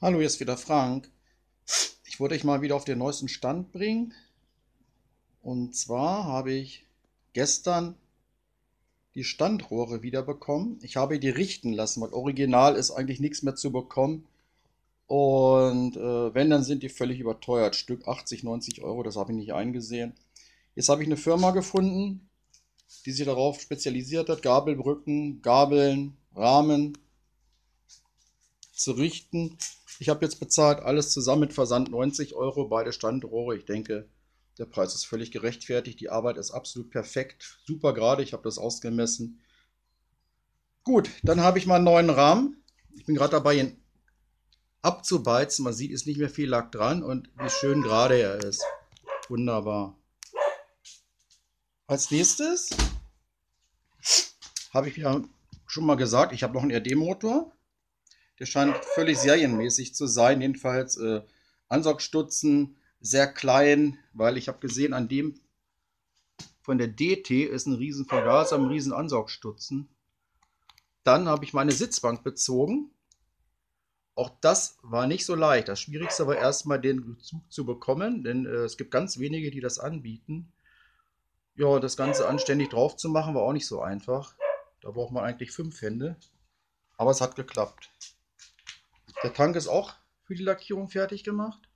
Hallo, hier ist wieder Frank. Ich wollte euch mal wieder auf den neuesten Stand bringen. Und zwar habe ich gestern die Standrohre wieder bekommen. Ich habe die richten lassen, weil original ist eigentlich nichts mehr zu bekommen. Und äh, wenn, dann sind die völlig überteuert. Stück 80, 90 Euro, das habe ich nicht eingesehen. Jetzt habe ich eine Firma gefunden, die sich darauf spezialisiert hat, Gabelbrücken, Gabeln, Rahmen zu richten. Ich habe jetzt bezahlt, alles zusammen mit Versand 90 Euro, beide Standrohre. Ich denke, der Preis ist völlig gerechtfertigt. Die Arbeit ist absolut perfekt. Super gerade, ich habe das ausgemessen. Gut, dann habe ich mal einen neuen Rahmen. Ich bin gerade dabei, ihn abzubeizen. Man sieht, ist nicht mehr viel Lack dran und wie schön gerade er ist. Wunderbar. Als nächstes habe ich ja schon mal gesagt, ich habe noch einen RD-Motor. Der scheint völlig serienmäßig zu sein. Jedenfalls äh, Ansaugstutzen sehr klein, weil ich habe gesehen, an dem von der DT ist ein riesen Vergaser, ein riesen Ansaugstutzen. Dann habe ich meine Sitzbank bezogen. Auch das war nicht so leicht. Das Schwierigste war erstmal den Zug zu bekommen, denn äh, es gibt ganz wenige, die das anbieten. Ja, das Ganze anständig drauf zu machen, war auch nicht so einfach. Da braucht man eigentlich fünf Hände. Aber es hat geklappt. Der Tank ist auch für die Lackierung fertig gemacht.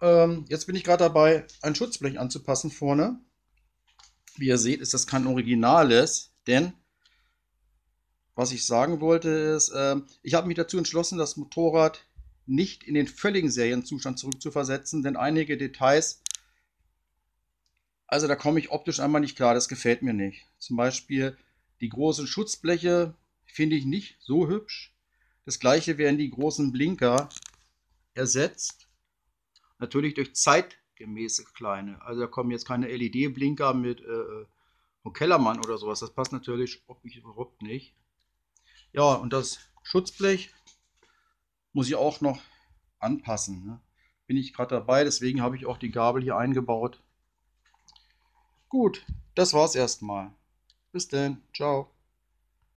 Ähm, jetzt bin ich gerade dabei, ein Schutzblech anzupassen vorne. Wie ihr seht, ist das kein originales, denn was ich sagen wollte ist, äh, ich habe mich dazu entschlossen, das Motorrad nicht in den völligen Serienzustand zurückzuversetzen, denn einige Details, also da komme ich optisch einmal nicht klar, das gefällt mir nicht. Zum Beispiel die großen Schutzbleche finde ich nicht so hübsch. Das gleiche werden die großen Blinker ersetzt. Natürlich durch zeitgemäße kleine. Also da kommen jetzt keine LED-Blinker mit äh, von Kellermann oder sowas. Das passt natürlich überhaupt nicht. Ja, und das Schutzblech muss ich auch noch anpassen. Ne? Bin ich gerade dabei, deswegen habe ich auch die Gabel hier eingebaut. Gut, das war's erstmal. Bis dann. Ciao.